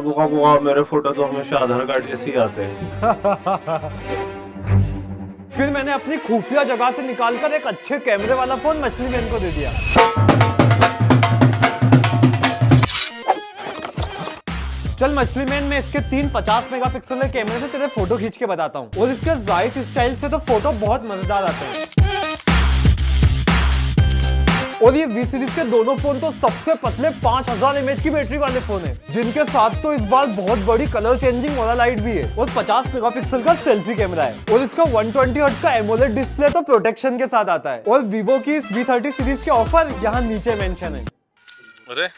बुआ बुआ मेरे फ़ोटो तो हमेशा आधार कार्ड जैसे ही आते हैं। फिर मैंने अपनी खुफिया जगह से निकालकर एक अच्छे कैमरे वाला फ़ोन मछली मैन को दे दिया। चल मछली मैन में इसके तीन 50 मेगापिक्सल के कैमरे से तेरे फ़ोटो खींच के बताता हूँ। और इसके जाइस स्टाइल से तो फ़ोटो बहुत मज़ेदार आते हैं। और ये वी सीरीज़ के दोनों फ़ोन तो सबसे पतले 5000 हज़ार की बैटरी वाले फ़ोन है, जिनके साथ तो इस बार बहुत बड़ी कलर चेंजिंग वाला लाइट भी है और 50 मेगापिक्सल का सेल्फी कैमरा है। और इसका 120 ट्वेंटी का एमोलेड डिस्प्ले तो प्रोटेक्शन के साथ आता है। और वीवो की इस वी सीरीज़ के ऑफ़र यहाँ नीचे मेंशन है। अरे।